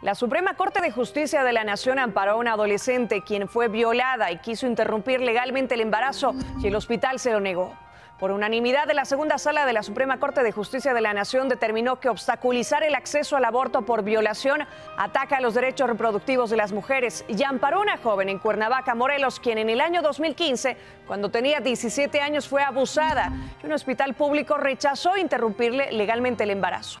La Suprema Corte de Justicia de la Nación amparó a una adolescente quien fue violada y quiso interrumpir legalmente el embarazo y el hospital se lo negó. Por unanimidad de la segunda sala de la Suprema Corte de Justicia de la Nación determinó que obstaculizar el acceso al aborto por violación ataca los derechos reproductivos de las mujeres y amparó a una joven en Cuernavaca, Morelos, quien en el año 2015, cuando tenía 17 años, fue abusada y un hospital público rechazó interrumpirle legalmente el embarazo.